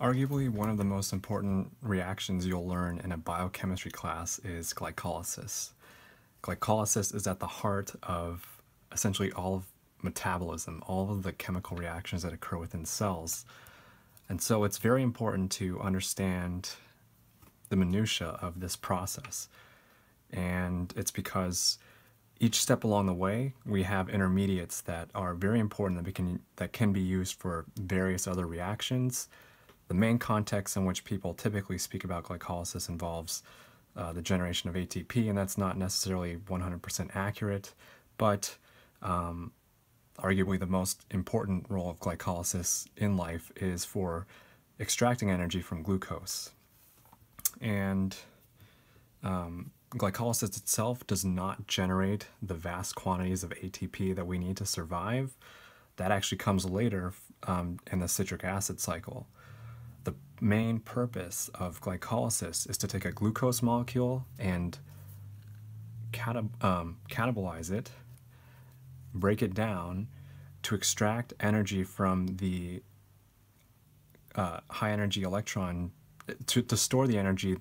Arguably, one of the most important reactions you'll learn in a biochemistry class is glycolysis. Glycolysis is at the heart of essentially all of metabolism, all of the chemical reactions that occur within cells. And so it's very important to understand the minutiae of this process. And it's because each step along the way, we have intermediates that are very important that, we can, that can be used for various other reactions the main context in which people typically speak about glycolysis involves uh, the generation of ATP, and that's not necessarily 100% accurate, but um, arguably the most important role of glycolysis in life is for extracting energy from glucose. And um, glycolysis itself does not generate the vast quantities of ATP that we need to survive. That actually comes later um, in the citric acid cycle main purpose of glycolysis is to take a glucose molecule and catab um, catabolize it, break it down to extract energy from the uh, high energy electron, to, to store the energy,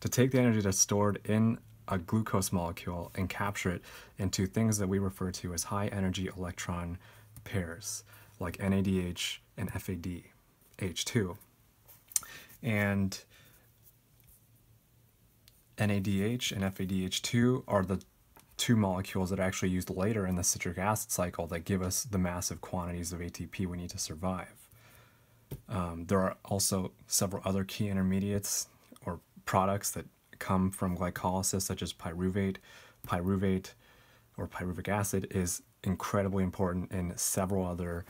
to take the energy that's stored in a glucose molecule and capture it into things that we refer to as high energy electron pairs, like NADH and FADH2 and NADH and FADH2 are the two molecules that are actually used later in the citric acid cycle that give us the massive quantities of ATP we need to survive. Um, there are also several other key intermediates or products that come from glycolysis, such as pyruvate. Pyruvate or pyruvic acid is incredibly important in several other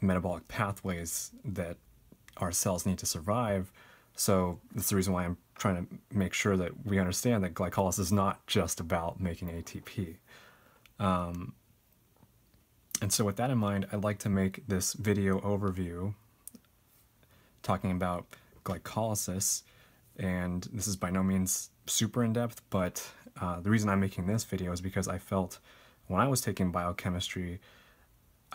metabolic pathways that our cells need to survive. So that's the reason why I'm trying to make sure that we understand that glycolysis is not just about making ATP. Um, and so with that in mind, I'd like to make this video overview talking about glycolysis. And this is by no means super in-depth, but uh, the reason I'm making this video is because I felt when I was taking biochemistry,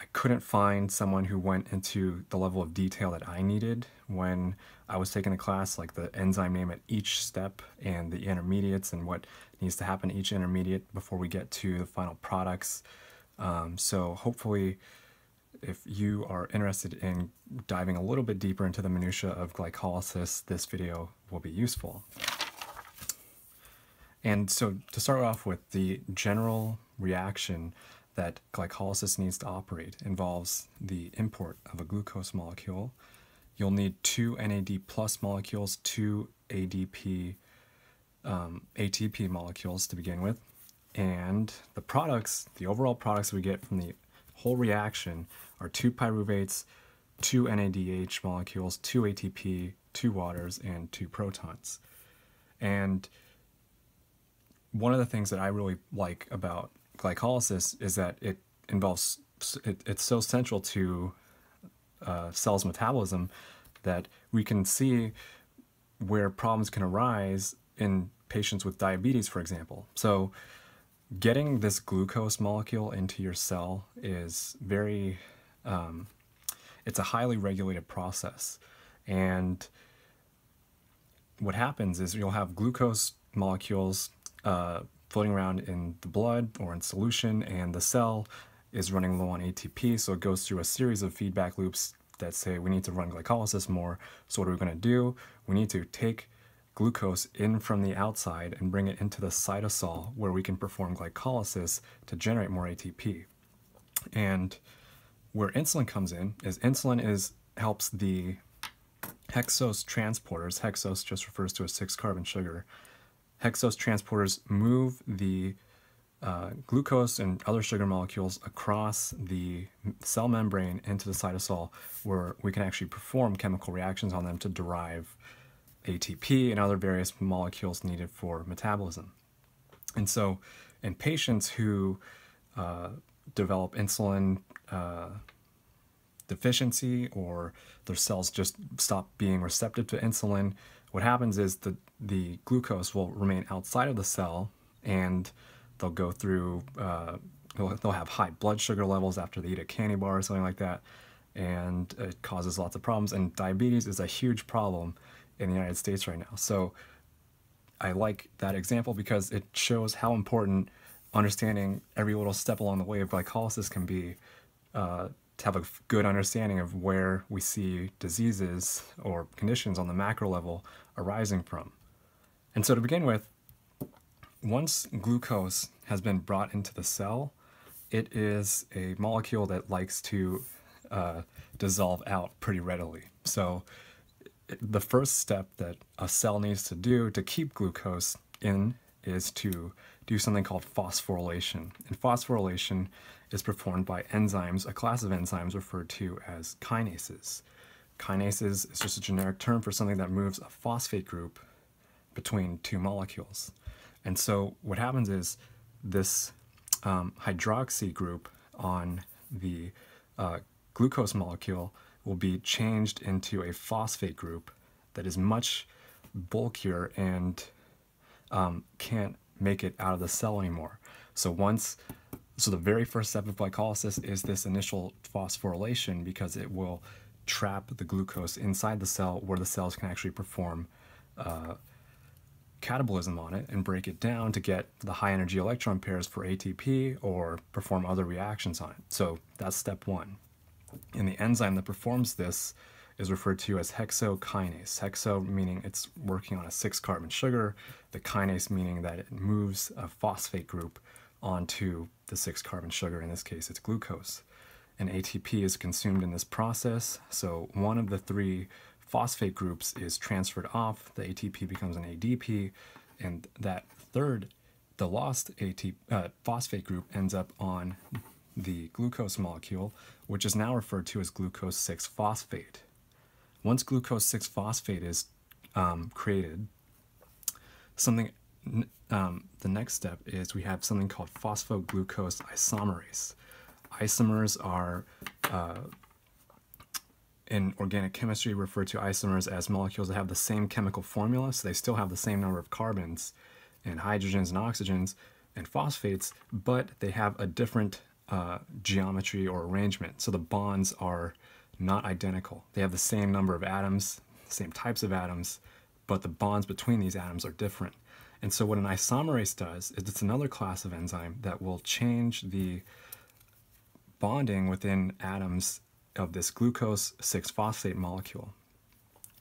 I couldn't find someone who went into the level of detail that I needed when I was taking the class, like the enzyme name at each step and the intermediates and what needs to happen each intermediate before we get to the final products. Um, so hopefully, if you are interested in diving a little bit deeper into the minutia of glycolysis, this video will be useful. And so to start off with the general reaction that glycolysis needs to operate involves the import of a glucose molecule. You'll need two NAD plus molecules, two ADP, um, ATP molecules to begin with. And the products, the overall products we get from the whole reaction are two pyruvates, two NADH molecules, two ATP, two waters, and two protons. And one of the things that I really like about glycolysis is that it involves it, it's so central to uh, cells metabolism that we can see where problems can arise in patients with diabetes, for example. So getting this glucose molecule into your cell is very, um, it's a highly regulated process. And what happens is you'll have glucose molecules uh, floating around in the blood or in solution, and the cell is running low on ATP, so it goes through a series of feedback loops that say we need to run glycolysis more. So what are we going to do? We need to take glucose in from the outside and bring it into the cytosol where we can perform glycolysis to generate more ATP. And where insulin comes in is insulin is helps the hexose transporters, hexose just refers to a six carbon sugar, hexose transporters move the uh, glucose and other sugar molecules across the cell membrane into the cytosol where we can actually perform chemical reactions on them to derive ATP and other various molecules needed for metabolism. And so in patients who uh, develop insulin uh, deficiency or their cells just stop being receptive to insulin, what happens is the, the glucose will remain outside of the cell and they'll go through, uh, they'll, they'll have high blood sugar levels after they eat a candy bar or something like that. and it causes lots of problems. And diabetes is a huge problem in the United States right now. So I like that example because it shows how important understanding every little step along the way of glycolysis can be uh, to have a good understanding of where we see diseases or conditions on the macro level arising from. And so to begin with, once glucose has been brought into the cell, it is a molecule that likes to uh, dissolve out pretty readily. So the first step that a cell needs to do to keep glucose in is to do something called phosphorylation. And phosphorylation is performed by enzymes, a class of enzymes referred to as kinases. Kinases is just a generic term for something that moves a phosphate group between two molecules. And so what happens is this um, hydroxy group on the uh, glucose molecule will be changed into a phosphate group that is much bulkier and um, can't make it out of the cell anymore. So once, so the very first step of glycolysis is this initial phosphorylation because it will trap the glucose inside the cell where the cells can actually perform uh, catabolism on it and break it down to get the high energy electron pairs for ATP or perform other reactions on it. So that's step one. And the enzyme that performs this is referred to as hexokinase. Hexo meaning it's working on a six carbon sugar, the kinase meaning that it moves a phosphate group onto the six carbon sugar, in this case it's glucose. And ATP is consumed in this process, so one of the three phosphate groups is transferred off, the ATP becomes an ADP, and that third, the lost ATP, uh, phosphate group ends up on the glucose molecule, which is now referred to as glucose 6 phosphate. Once glucose 6 phosphate is um, created, something um, the next step is we have something called phosphoglucose isomerase. Isomers are uh, in organic chemistry referred to isomers as molecules that have the same chemical formula, so they still have the same number of carbons and hydrogens and oxygens and phosphates, but they have a different uh, geometry or arrangement. So the bonds are not identical. They have the same number of atoms, same types of atoms, but the bonds between these atoms are different. And so what an isomerase does is it's another class of enzyme that will change the bonding within atoms of this glucose 6-phosphate molecule.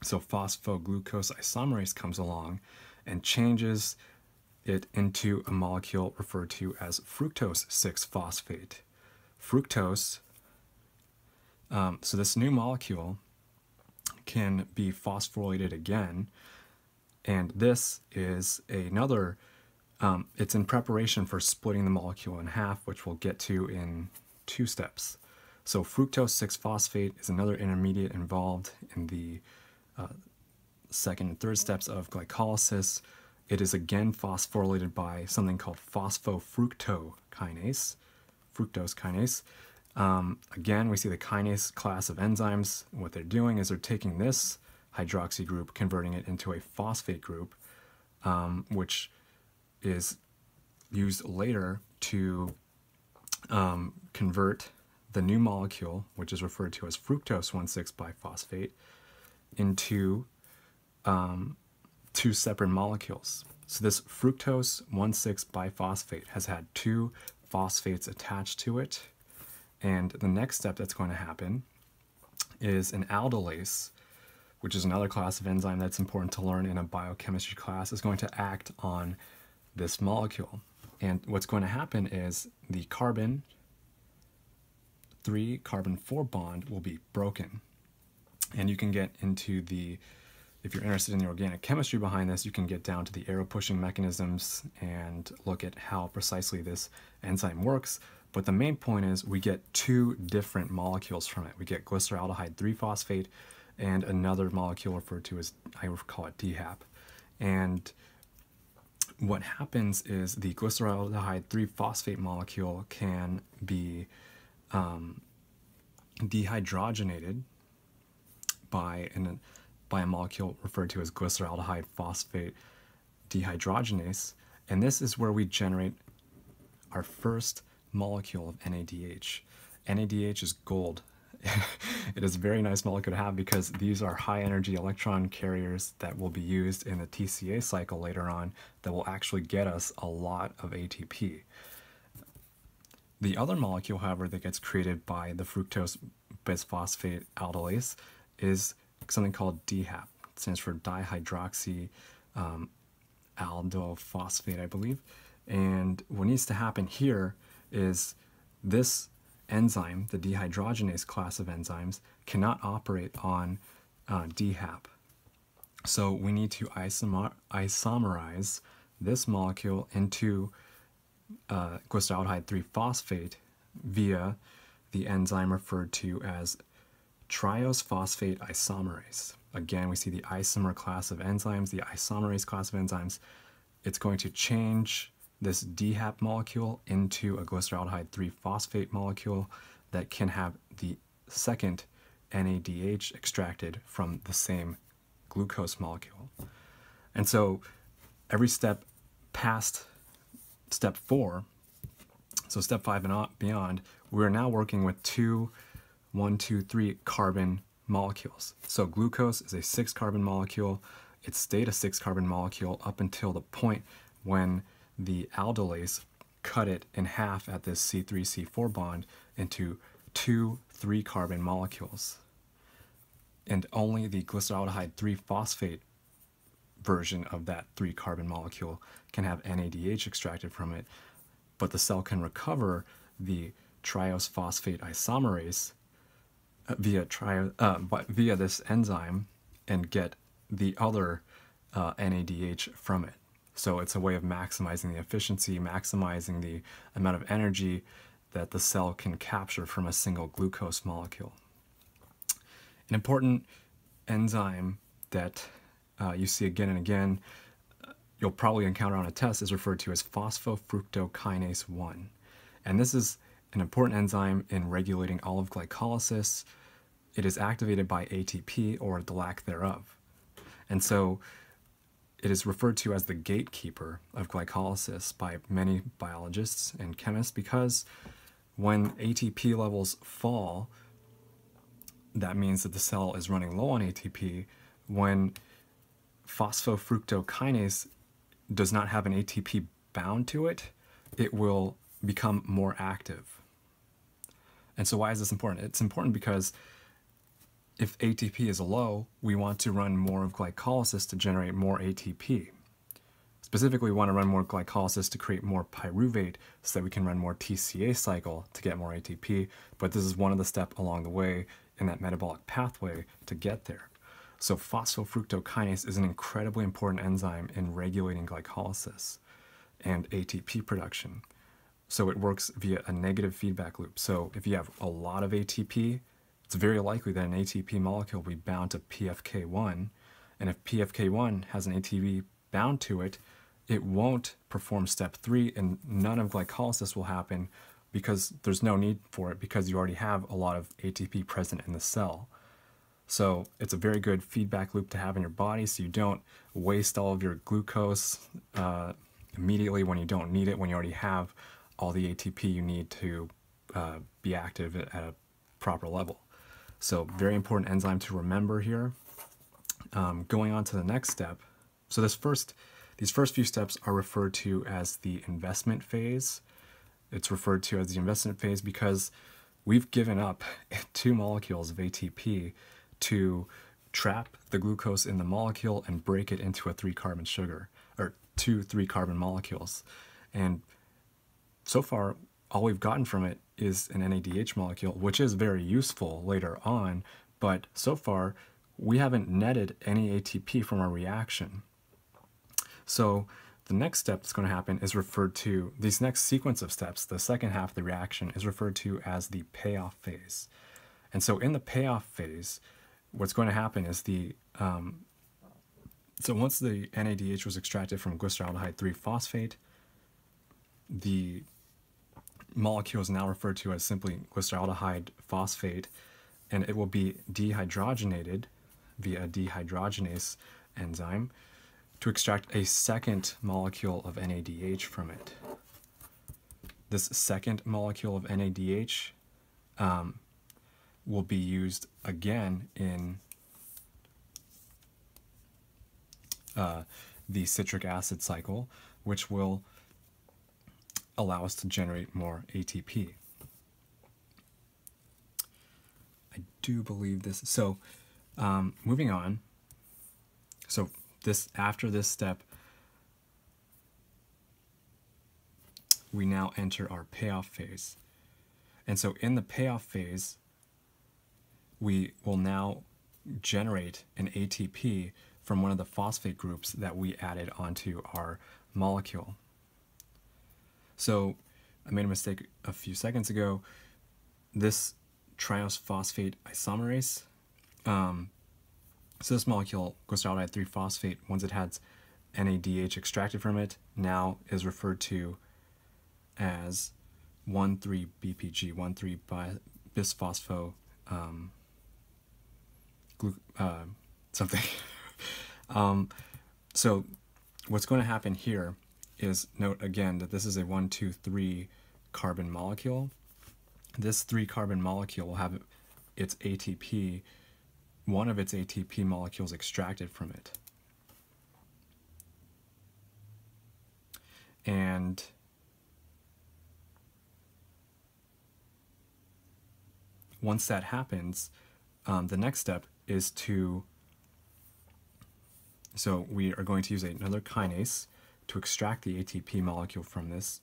So phosphoglucose isomerase comes along and changes it into a molecule referred to as fructose 6-phosphate. Fructose, um, so this new molecule can be phosphorylated again, and this is another, um, it's in preparation for splitting the molecule in half, which we'll get to in two steps. So fructose 6-phosphate is another intermediate involved in the uh, second and third steps of glycolysis. It is again phosphorylated by something called phosphofructokinase, fructose kinase. Um, again, we see the kinase class of enzymes. What they're doing is they're taking this hydroxy group, converting it into a phosphate group, um, which is used later to um, convert the new molecule, which is referred to as fructose 1,6 biphosphate, into um, two separate molecules. So this fructose 1,6 biphosphate has had two phosphates attached to it. And the next step that's going to happen is an aldolase, which is another class of enzyme that's important to learn in a biochemistry class, is going to act on this molecule. And what's going to happen is the carbon 3 carbon 4 bond will be broken. And you can get into the if you're interested in the organic chemistry behind this, you can get down to the arrow pushing mechanisms and look at how precisely this enzyme works. But the main point is we get two different molecules from it. We get glyceraldehyde 3-phosphate and another molecule referred to as, I call it DHAP. And what happens is the glyceraldehyde 3-phosphate molecule can be um, dehydrogenated by an by a molecule referred to as glyceraldehyde phosphate dehydrogenase. And this is where we generate our first molecule of NADH. NADH is gold it is a very nice molecule to have because these are high energy electron carriers that will be used in the TCA cycle later on that will actually get us a lot of ATP. The other molecule, however, that gets created by the fructose bisphosphate aldolase is something called DHAP. It stands for dihydroxy um, aldophosphate, I believe. And what needs to happen here is this enzyme, the dehydrogenase class of enzymes, cannot operate on uh, DHAP. So we need to isomer isomerize this molecule into uh, glyceraldehyde 3-phosphate via the enzyme referred to as triose phosphate isomerase. Again, we see the isomer class of enzymes, the isomerase class of enzymes. It's going to change this DHAP molecule into a glyceraldehyde 3-phosphate molecule that can have the second NADH extracted from the same glucose molecule. And so every step past step four, so step five and beyond, we're now working with two, one, two, three carbon molecules. So glucose is a six carbon molecule. It stayed a six carbon molecule up until the point when the aldolase cut it in half at this C3C4 bond into two three carbon molecules. And only the glyceraldehyde 3 phosphate version of that three carbon molecule can have NADH extracted from it, but the cell can recover the triose phosphate isomerase uh, via, tri- uh, via this enzyme and get the other uh, NADH from it. So it's a way of maximizing the efficiency, maximizing the amount of energy that the cell can capture from a single glucose molecule. An important enzyme that uh, you see again and again, uh, you'll probably encounter on a test, is referred to as phosphofructokinase 1. And this is an important enzyme in regulating all of glycolysis. It is activated by ATP or the lack thereof. And so it is referred to as the gatekeeper of glycolysis by many biologists and chemists because when ATP levels fall, that means that the cell is running low on ATP. When phosphofructokinase does not have an ATP bound to it, it will become more active. And so, why is this important? It's important because if ATP is low, we want to run more of glycolysis to generate more ATP. Specifically, we want to run more glycolysis to create more pyruvate so that we can run more TCA cycle to get more ATP, but this is one of the steps along the way in that metabolic pathway to get there. So phosphofructokinase is an incredibly important enzyme in regulating glycolysis and ATP production. So it works via a negative feedback loop. So if you have a lot of ATP, it's very likely that an ATP molecule will be bound to PFK1. And if PFK1 has an ATP bound to it, it won't perform step three and none of glycolysis will happen because there's no need for it because you already have a lot of ATP present in the cell. So it's a very good feedback loop to have in your body so you don't waste all of your glucose uh, immediately when you don't need it, when you already have all the ATP you need to uh, be active at a proper level. So very important enzyme to remember here. Um, going on to the next step. So this first, these first few steps are referred to as the investment phase. It's referred to as the investment phase because we've given up two molecules of ATP to trap the glucose in the molecule and break it into a three carbon sugar or two three carbon molecules. And so far, all we've gotten from it is an NADH molecule, which is very useful later on, but so far we haven't netted any ATP from our reaction. So the next step that's going to happen is referred to, this next sequence of steps, the second half of the reaction is referred to as the payoff phase. And so in the payoff phase, what's going to happen is the, um, so once the NADH was extracted from glyceraldehyde 3-phosphate, the molecule is now referred to as simply glyceraldehyde phosphate, and it will be dehydrogenated via a dehydrogenase enzyme to extract a second molecule of NADH from it. This second molecule of NADH um, will be used again in uh, the citric acid cycle, which will allow us to generate more ATP. I do believe this. So, um, moving on. So this after this step, we now enter our payoff phase. And so in the payoff phase, we will now generate an ATP from one of the phosphate groups that we added onto our molecule. So I made a mistake a few seconds ago. This triose phosphate isomerase, um, so this molecule, glyceraldehyde 3-phosphate, once it has NADH extracted from it, now is referred to as 1,3-BPG, 1,3-bisphospho um, uh, something. um, so what's going to happen here is note again that this is a 1, 2, 3 carbon molecule. This 3 carbon molecule will have its ATP, one of its ATP molecules extracted from it. And once that happens, um, the next step is to, so we are going to use another kinase to extract the ATP molecule from this.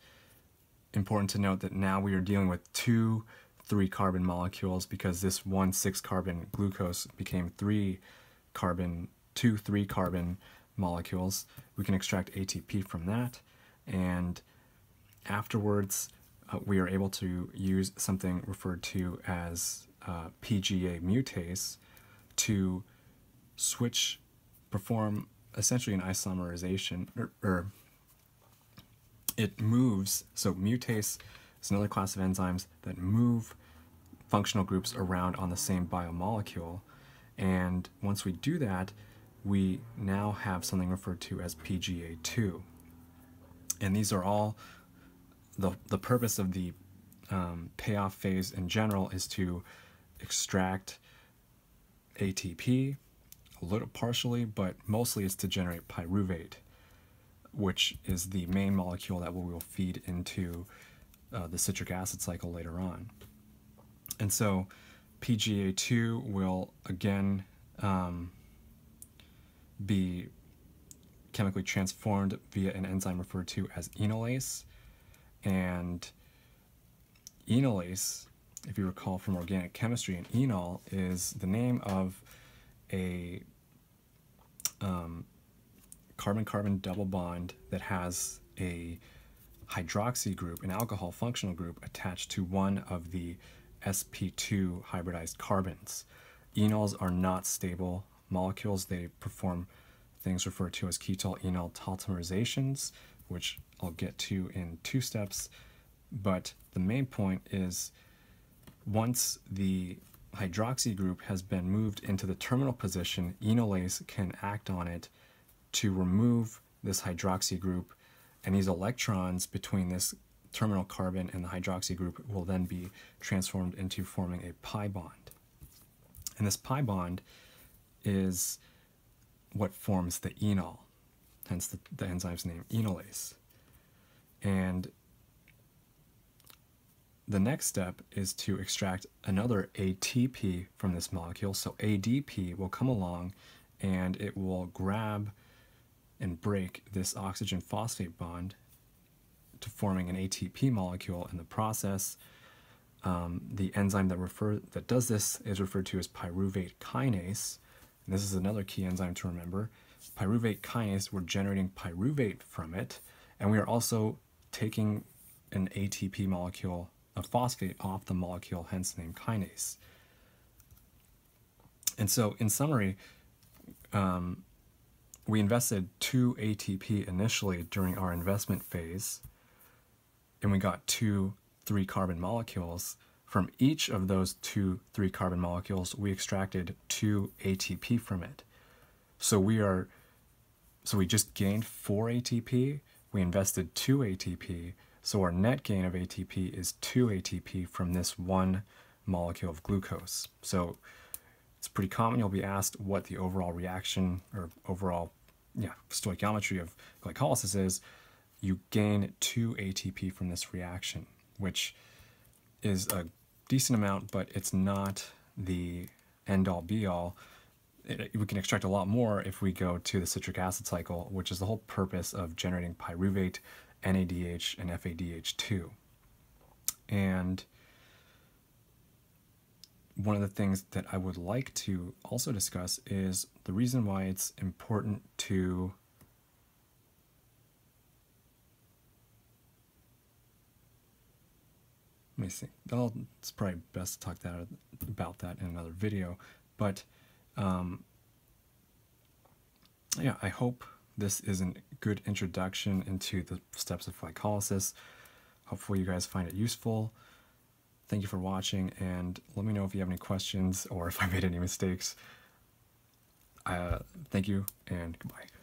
Important to note that now we are dealing with two three carbon molecules because this one six carbon glucose became three carbon, two three carbon molecules. We can extract ATP from that and afterwards uh, we are able to use something referred to as uh, PGA mutase to switch, perform essentially an isomerization, or, or it moves, so mutase is another class of enzymes that move functional groups around on the same biomolecule. And once we do that, we now have something referred to as PGA2. And these are all, the, the purpose of the um, payoff phase in general is to extract ATP, a little partially, but mostly it's to generate pyruvate, which is the main molecule that we will feed into uh, the citric acid cycle later on. And so PGA2 will again um, be chemically transformed via an enzyme referred to as enolase. And enolase if you recall from organic chemistry, an enol is the name of a carbon-carbon um, double bond that has a hydroxy group, an alcohol functional group, attached to one of the sp2 hybridized carbons. Enols are not stable molecules. They perform things referred to as keto-enol tautomerizations, which I'll get to in two steps. But the main point is once the hydroxy group has been moved into the terminal position, enolase can act on it to remove this hydroxy group, and these electrons between this terminal carbon and the hydroxy group will then be transformed into forming a pi bond. And this pi bond is what forms the enol, hence the, the enzyme's name, enolase. And the next step is to extract another ATP from this molecule. So ADP will come along and it will grab and break this oxygen phosphate bond to forming an ATP molecule in the process. Um, the enzyme that refer that does this is referred to as pyruvate kinase. And this is another key enzyme to remember. Pyruvate kinase, we're generating pyruvate from it, and we are also taking an ATP molecule a phosphate off the molecule, hence the name kinase. And so, in summary, um, we invested 2 ATP initially during our investment phase, and we got two 3 carbon molecules. From each of those two 3 carbon molecules, we extracted 2 ATP from it. So we are, so we just gained 4 ATP, we invested 2 ATP, so our net gain of ATP is 2 ATP from this one molecule of glucose. So it's pretty common you'll be asked what the overall reaction or overall yeah, stoichiometry of glycolysis is. You gain 2 ATP from this reaction, which is a decent amount, but it's not the end all be all. We can extract a lot more if we go to the citric acid cycle, which is the whole purpose of generating pyruvate, NADH, and FADH2. And one of the things that I would like to also discuss is the reason why it's important to let me see. I'll, it's probably best to talk that about that in another video. But um, yeah, I hope this is a good introduction into the steps of glycolysis. Hopefully you guys find it useful. Thank you for watching, and let me know if you have any questions or if I made any mistakes. Uh, thank you, and goodbye.